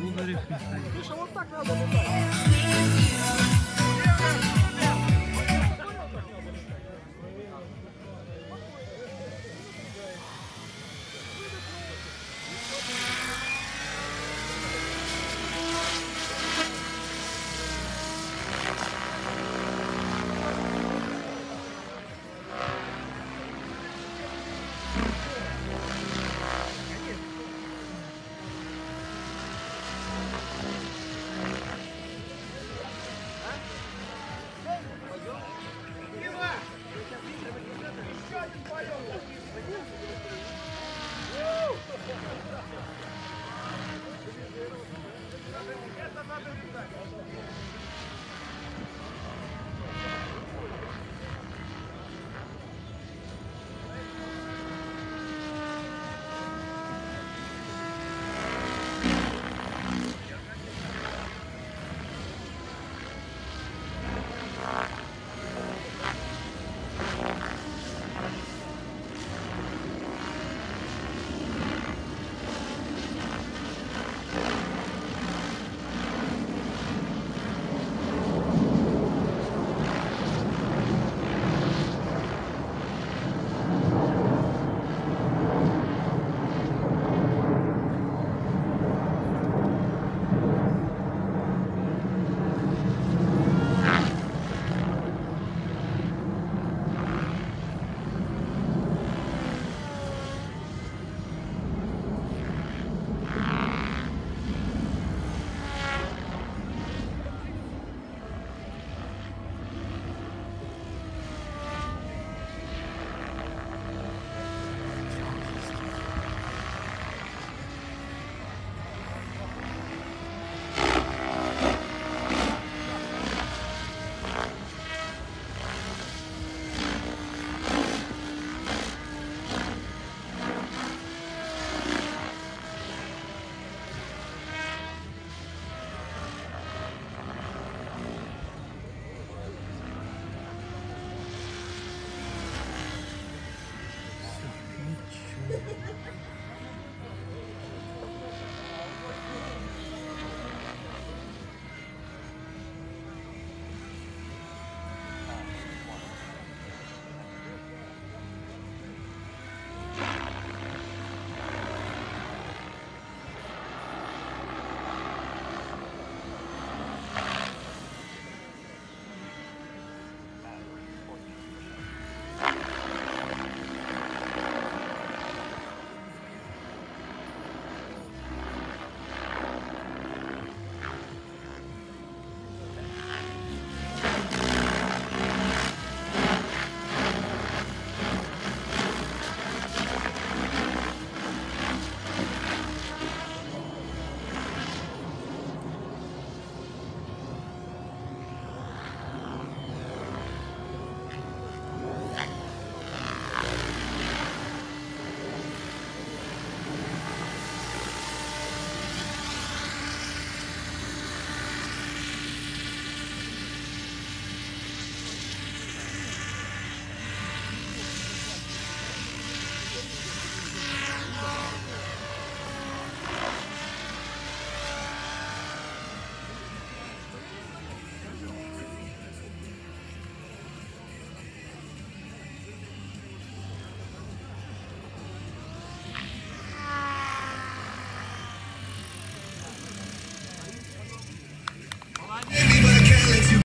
Дударів Михайло. Миша, вот так надо